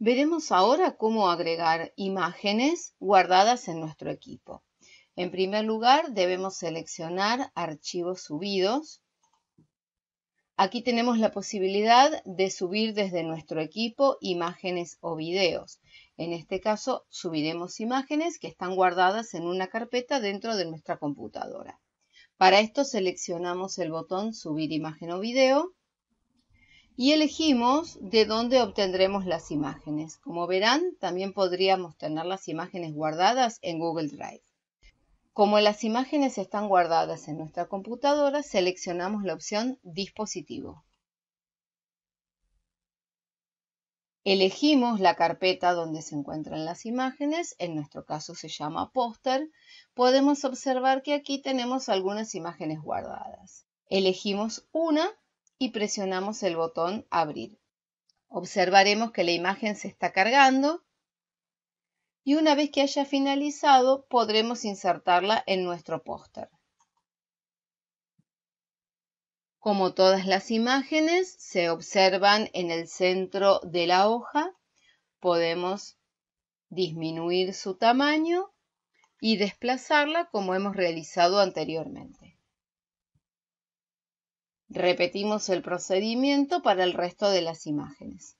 Veremos ahora cómo agregar imágenes guardadas en nuestro equipo. En primer lugar, debemos seleccionar archivos subidos. Aquí tenemos la posibilidad de subir desde nuestro equipo imágenes o videos. En este caso, subiremos imágenes que están guardadas en una carpeta dentro de nuestra computadora. Para esto seleccionamos el botón Subir imagen o video y elegimos de dónde obtendremos las imágenes. Como verán, también podríamos tener las imágenes guardadas en Google Drive. Como las imágenes están guardadas en nuestra computadora, seleccionamos la opción Dispositivo. Elegimos la carpeta donde se encuentran las imágenes, en nuestro caso se llama póster. Podemos observar que aquí tenemos algunas imágenes guardadas. Elegimos una y presionamos el botón Abrir. Observaremos que la imagen se está cargando y una vez que haya finalizado podremos insertarla en nuestro póster. Como todas las imágenes se observan en el centro de la hoja, podemos disminuir su tamaño y desplazarla como hemos realizado anteriormente. Repetimos el procedimiento para el resto de las imágenes.